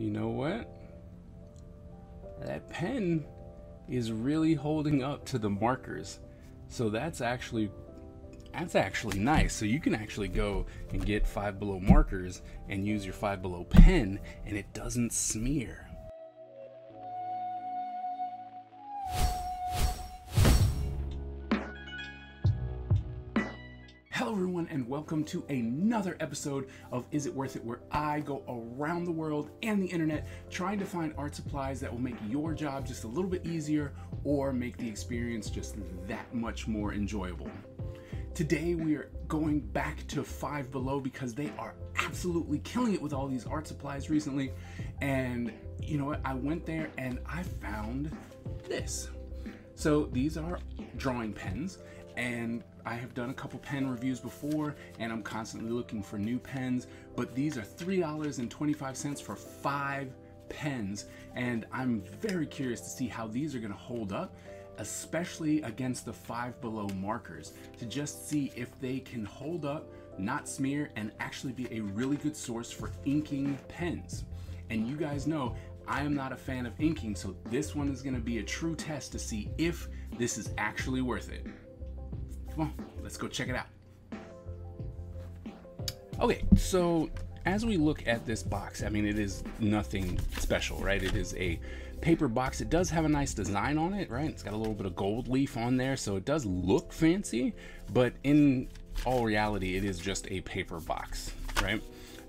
You know what? That pen is really holding up to the markers. So that's actually that's actually nice. So you can actually go and get Five Below markers and use your Five Below pen and it doesn't smear. Welcome to another episode of Is It Worth It where I go around the world and the internet trying to find art supplies that will make your job just a little bit easier or make the experience just that much more enjoyable. Today we are going back to Five Below because they are absolutely killing it with all these art supplies recently. And you know what? I went there and I found this. So these are drawing pens and I have done a couple pen reviews before and I'm constantly looking for new pens, but these are $3.25 for five pens and I'm very curious to see how these are gonna hold up especially against the five below markers to just see if they can hold up, not smear, and actually be a really good source for inking pens. And you guys know I am not a fan of inking, so this one is gonna be a true test to see if this is actually worth it. Come on, let's go check it out. Okay, so as we look at this box, I mean, it is nothing special, right? It is a paper box. It does have a nice design on it, right? It's got a little bit of gold leaf on there, so it does look fancy, but in all reality, it is just a paper box, right?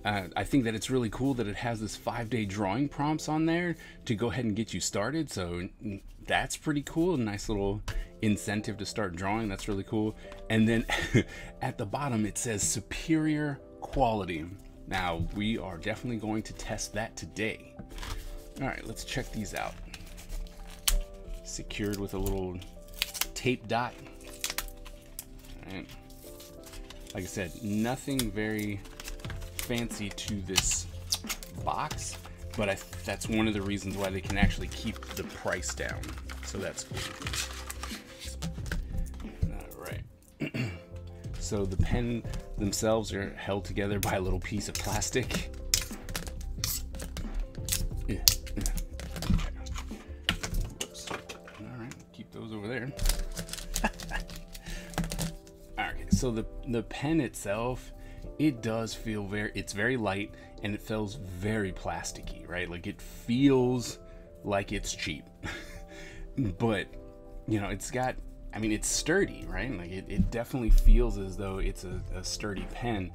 Uh, I think that it's really cool that it has this five day drawing prompts on there to go ahead and get you started. So that's pretty cool. Nice little incentive to start drawing. That's really cool. And then at the bottom, it says superior quality. Now, we are definitely going to test that today. All right, let's check these out. Secured with a little tape dot. All right. Like I said, nothing very fancy to this box, but I, that's one of the reasons why they can actually keep the price down. So that's cool. So the pen themselves are held together by a little piece of plastic. All right, keep those over there. okay, so the the pen itself, it does feel very. It's very light and it feels very plasticky, right? Like it feels like it's cheap, but you know, it's got I mean, it's sturdy, right? Like it, it definitely feels as though it's a, a, sturdy pen,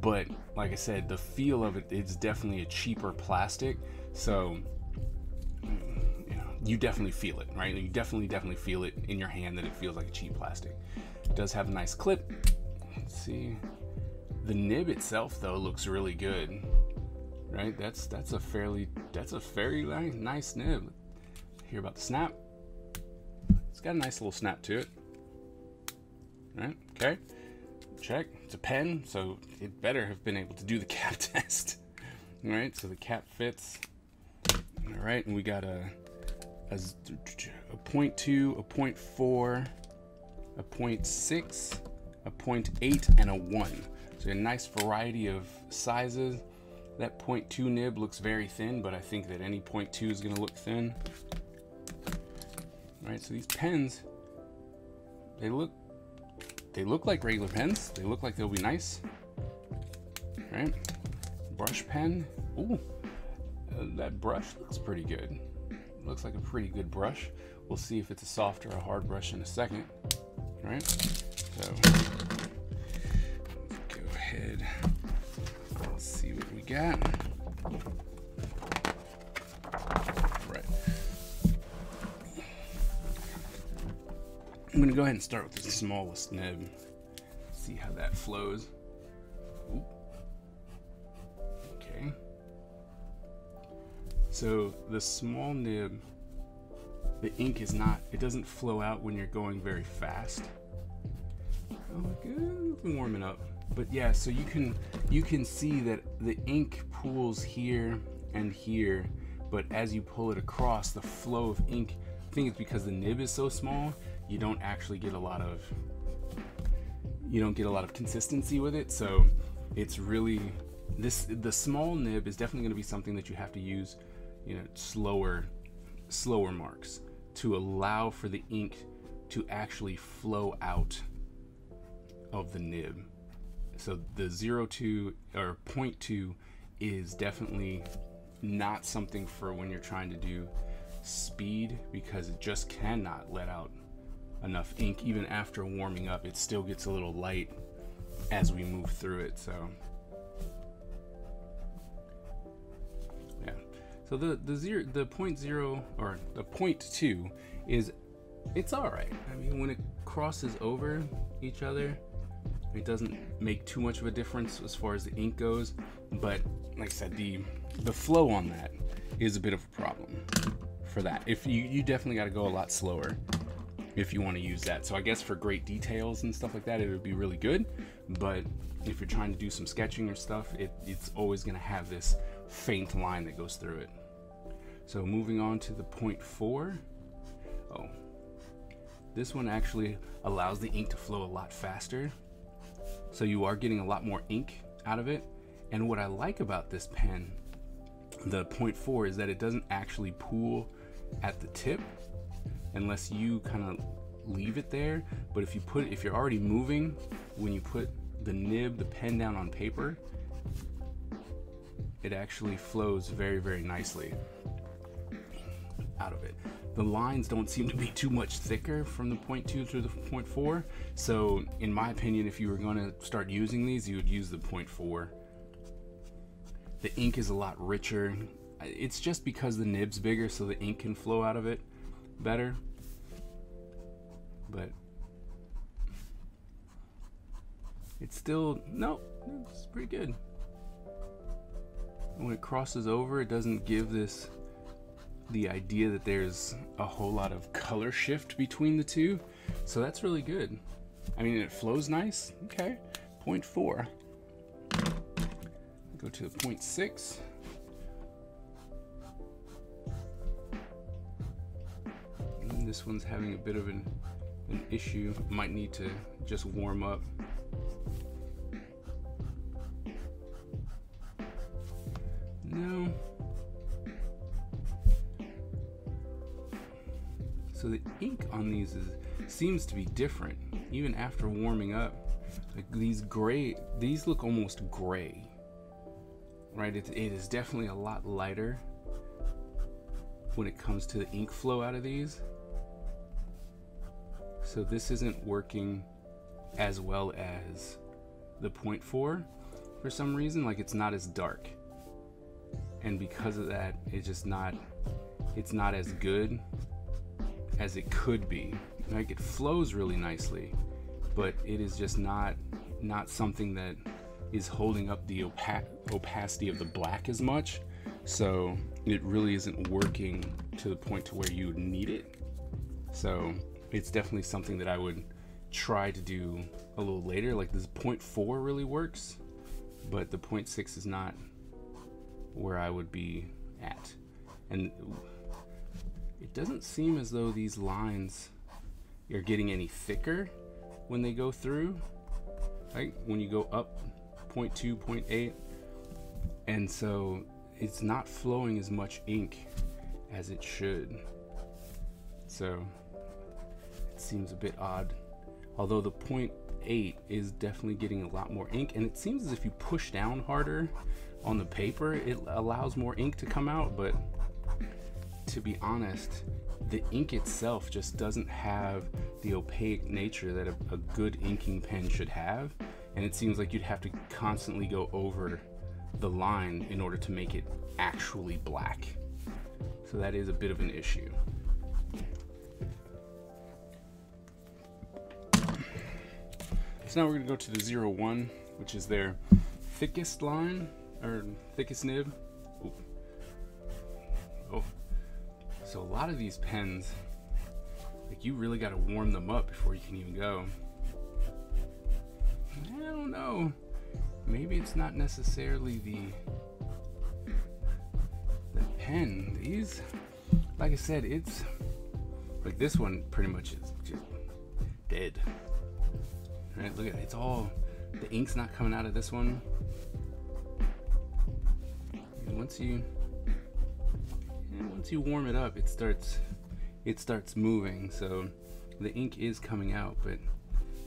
but like I said, the feel of it, it's definitely a cheaper plastic. So, you know, you definitely feel it, right? You definitely, definitely feel it in your hand that it feels like a cheap plastic. It does have a nice clip. Let's see. The nib itself, though, looks really good, right? That's that's a fairly that's a very nice nib. Hear about the snap? It's got a nice little snap to it. Right, okay. Check. It's a pen, so it better have been able to do the cap test. All right, so the cap fits. All right, and we got a, a, a point two, a point four, a point six, a point eight, and a one. So a nice variety of sizes. That point two nib looks very thin, but I think that any point two is gonna look thin. Right, so these pens, they look, they look like regular pens. They look like they'll be nice. Right, brush pen. Ooh, uh, that brush looks pretty good. Looks like a pretty good brush. We'll see if it's a soft or a hard brush in a second. Right, so go ahead. Let's see what we got. I'm gonna go ahead and start with the smallest nib. See how that flows. Okay. So the small nib, the ink is not, it doesn't flow out when you're going very fast. Oh, good, warming up. But yeah, so you can you can see that the ink pools here and here, but as you pull it across, the flow of ink, I think it's because the nib is so small, you don't actually get a lot of you don't get a lot of consistency with it so it's really this the small nib is definitely going to be something that you have to use, you know, slower, slower marks to allow for the ink to actually flow out of the nib. So the 02 or 0.2 is definitely not something for when you're trying to do speed because it just cannot let out enough ink even after warming up it still gets a little light as we move through it so. Yeah. So the the zero the point zero or the point two is it's all right. I mean when it crosses over each other it doesn't make too much of a difference as far as the ink goes but like i said the the flow on that is a bit of a problem for that. If you you definitely got to go a lot slower if you want to use that. So I guess for great details and stuff like that, it would be really good. But if you're trying to do some sketching or stuff, it, it's always going to have this faint line that goes through it. So moving on to the point four. Oh, this one actually allows the ink to flow a lot faster. So you are getting a lot more ink out of it. And what I like about this pen, the point four, is that it doesn't actually pool at the tip unless you kind of leave it there. But if you put, if you're already moving, when you put the nib, the pen down on paper, it actually flows very, very nicely out of it. The lines don't seem to be too much thicker from the point two to the point four. So in my opinion, if you were gonna start using these, you would use the point four. The ink is a lot richer. It's just because the nib's bigger so the ink can flow out of it better. But it's still, no, it's pretty good. When it crosses over, it doesn't give this the idea that there's a whole lot of color shift between the two. So that's really good. I mean, it flows nice. Okay, 0.4. Go to 0.6. this one's having a bit of an, an issue. Might need to just warm up. No. So the ink on these is seems to be different even after warming up. Like these gray, these look almost gray. Right? It, it is definitely a lot lighter when it comes to the ink flow out of these. So this isn't working as well as the point four for some reason. Like it's not as dark. And because of that, it's just not it's not as good as it could be. Like it flows really nicely, but it is just not not something that is holding up the opa- opacity of the black as much. So it really isn't working to the point to where you need it. So it's definitely something that I would try to do a little later. Like this point four really works, but the point six is not where I would be at. And it doesn't seem as though these lines are getting any thicker when they go through. Right? When you go up point two, point eight. And so it's not flowing as much ink as it should. So seems a bit odd. Although the point eight is definitely getting a lot more ink, and it seems as if you push down harder on the paper, it allows more ink to come out. But to be honest, the ink itself just doesn't have the opaque nature that a, a good inking pen should have, and it seems like you'd have to constantly go over the line in order to make it actually black. So that is a bit of an issue. So now we're to go to the zero one, which is their thickest line, or thickest nib. Oh. So a lot of these pens, like you really got to warm them up before you can even go. I don't know. Maybe it's not necessarily the the pen. These, like I said, it's like this one pretty much is just dead. Right, look at it. It's all the ink's not coming out of this one. once you once you warm it up, it starts it starts moving. So the ink is coming out, but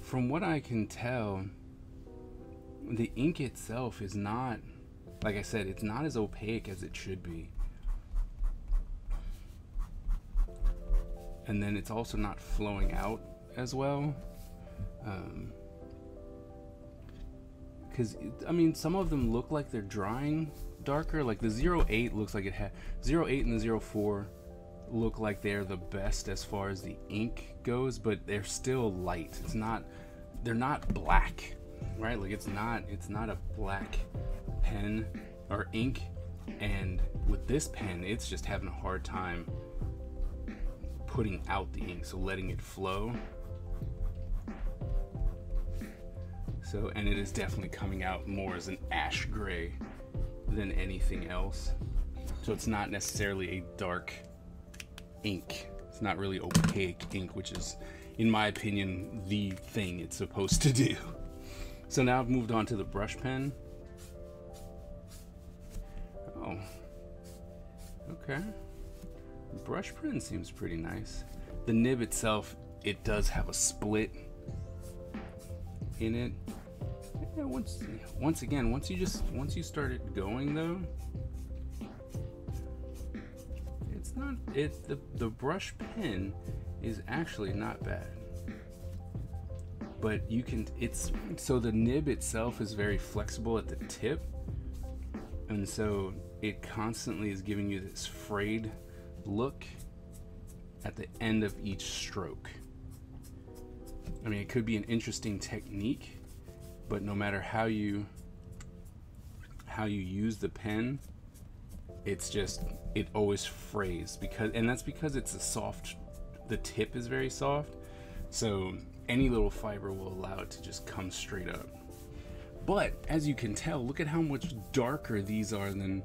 from what I can tell, the ink itself is not like I said, it's not as opaque as it should be. And then it's also not flowing out as well. Um, Because, I mean, some of them look like they're drying darker. Like the 08 looks like it had. 08 and the 04 look like they're the best as far as the ink goes, but they're still light. It's not, they're not black, right? Like it's not, it's not a black pen or ink. And with this pen, it's just having a hard time putting out the ink, so letting it flow. So, and it is definitely coming out more as an ash gray than anything else. So it's not necessarily a dark ink. It's not really opaque ink, which is, in my opinion, the thing it's supposed to do. So now I've moved on to the brush pen. Oh. Okay. Brush pen seems pretty nice. The nib itself, it does have a split in it. Yeah, once once again, once you just once you started going though, it's not it the the brush pen is actually not bad. But you can it's so the nib itself is very flexible at the tip. And so it constantly is giving you this frayed look at the end of each stroke. I mean, it could be an interesting technique, but no matter how you how you use the pen, it's just it always frays because and that's because it's a soft the tip is very soft. So any little fiber will allow it to just come straight up. But as you can tell, look at how much darker these are than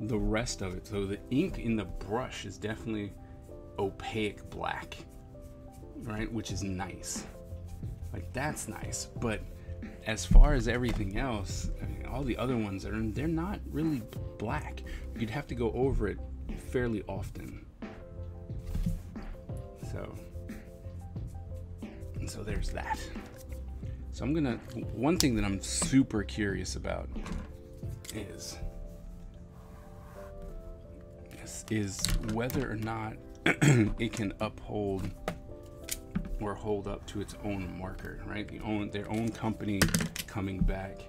the rest of it. So the ink in the brush is definitely opaque black, right? Which is nice. Like that's nice. But as far as everything else, I mean, all the other ones are they're not really black. You'd have to go over it fairly often. So, so there's that. So I'm gonna. One thing that I'm super curious about is is whether or not it can uphold or hold up to its own marker, right? The own their own company coming back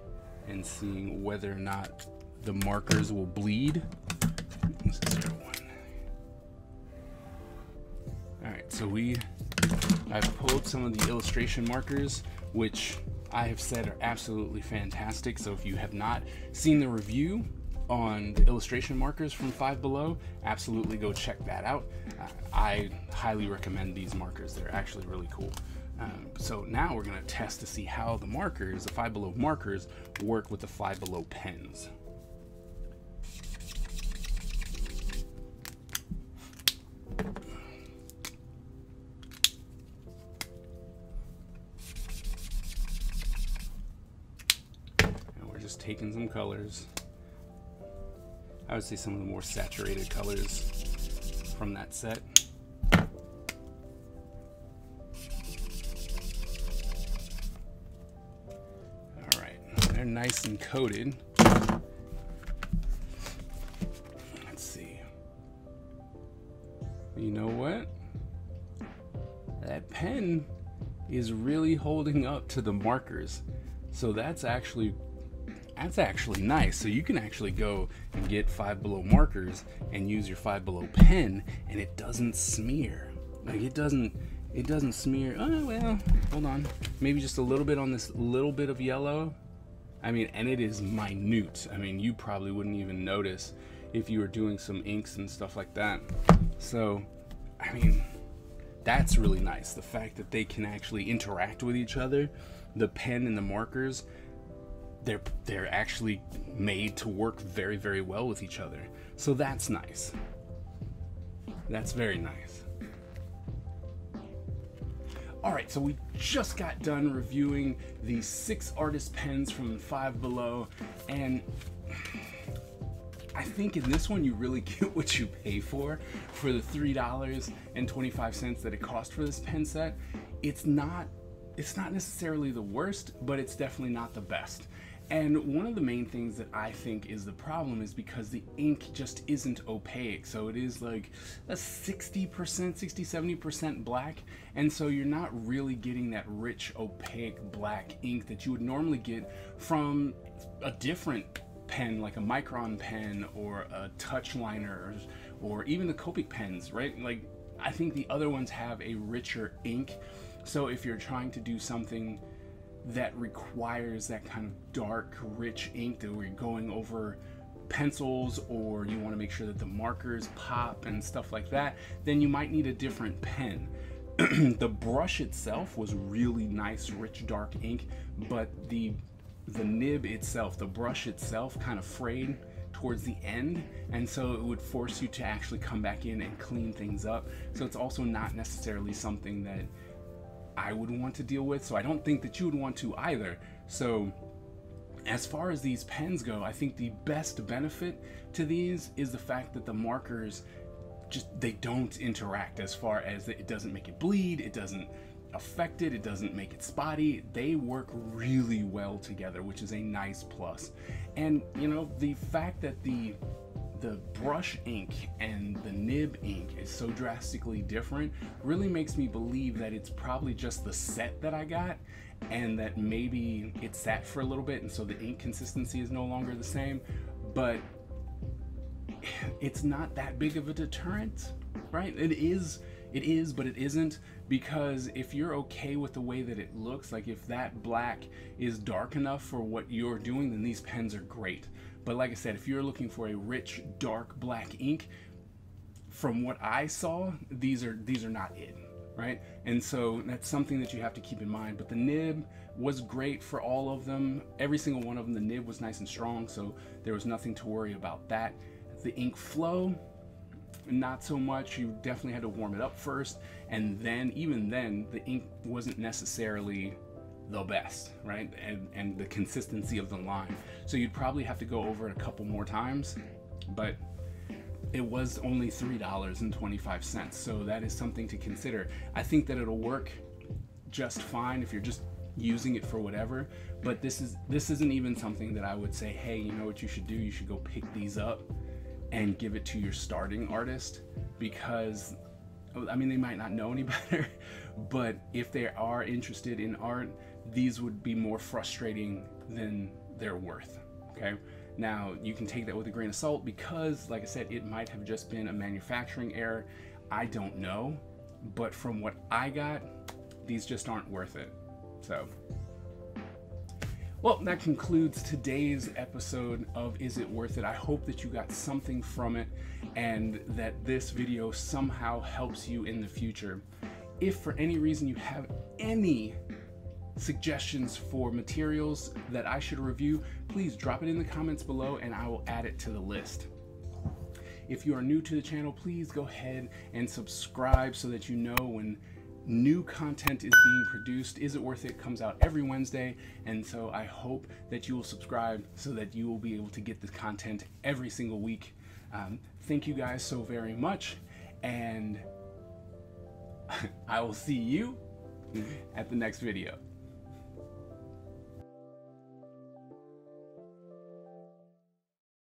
and seeing whether or not the markers will bleed. All right, so we I've pulled some of the illustration markers, which I have said are absolutely fantastic. So if you have not seen the review, on the illustration markers from Five Below, absolutely go check that out. Uh, I highly recommend these markers. They're actually really cool. Um, so now we're gonna test to see how the markers, the Five Below markers, work with the Five Below pens. And we're just taking some colors. I would say some of the more saturated colors from that set. All right, they're nice and coated. Let's see. You know what? That pen is really holding up to the markers. So that's actually that's actually nice. So you can actually go and get Five Below markers and use your Five Below pen, and it doesn't smear. Like it doesn't, it doesn't smear. Oh well, hold on. Maybe just a little bit on this little bit of yellow. I mean, and it is minute. I mean, you probably wouldn't even notice if you were doing some inks and stuff like that. So, I mean, that's really nice. The fact that they can actually interact with each other, the pen and the markers, they're they're actually made to work very very well with each other. So that's nice. That's very nice. All right, so we just got done reviewing the six artist pens from Five Below, and I think in this one you really get what you pay for for the three dollars and twenty five cents that it cost for this pen set. It's not it's not necessarily the worst, but it's definitely not the best. And one of the main things that I think is the problem is because the ink just isn't opaque. So it is like a 60%, 60, 70% black. And so you're not really getting that rich, opaque black ink that you would normally get from a different pen like a Micron pen or a touch liner or, or even the Copic pens, right? Like I think the other ones have a richer ink. So if you're trying to do something that requires that kind of dark, rich ink that we're going over pencils or you want to make sure that the markers pop and stuff like that, then you might need a different pen. the brush itself was really nice, rich, dark ink, but the the nib itself, the brush itself, kind of frayed towards the end, and so it would force you to actually come back in and clean things up. So it's also not necessarily something that I would want to deal with, so I don't think that you would want to either. So as far as these pens go, I think the best benefit to these is the fact that the markers just they don't interact as far as it doesn't make it bleed, it doesn't affect it, it doesn't make it spotty. They work really well together, which is a nice plus. And you know, the fact that the the brush ink and the nib ink is so drastically different really makes me believe that it's probably just the set that I got and that maybe it sat for a little bit and so the ink consistency is no longer the same but it's not that big of a deterrent right it is it is but it isn't because if you're okay with the way that it looks like if that black is dark enough for what you're doing then these pens are great but like I said, if you're looking for a rich, dark black ink, from what I saw, these are these are not it, right? And so that's something that you have to keep in mind. But the nib was great for all of them. Every single one of them, the nib was nice and strong, so there was nothing to worry about that. The ink flow, not so much. You definitely had to warm it up first, and then even then, the ink wasn't necessarily the best, right? And and the consistency of the line. So you'd probably have to go over it a couple more times, but it was only three dollars and twenty-five cents. So that is something to consider. I think that it'll work just fine if you're just using it for whatever. But this is this isn't even something that I would say, hey, you know what you should do? You should go pick these up and give it to your starting artist because I mean, they might not know any better, but if they are interested in art, these would be more frustrating than they're worth. Okay. Now, you can take that with a grain of salt because, like I said, it might have just been a manufacturing error. I don't know. But from what I got, these just aren't worth it. So, well, that concludes today's episode of Is It Worth It? I hope that you got something from it and that this video somehow helps you in the future. If for any reason you have any suggestions for materials that I should review, please drop it in the comments below and I will add it to the list. If you are new to the channel, please go ahead and subscribe so that you know when new content is being produced. Is It Worth It comes out every Wednesday, and so I hope that you will subscribe so that you will be able to get the content every single week. Um, thank you guys so very much, and I will see you at the next video.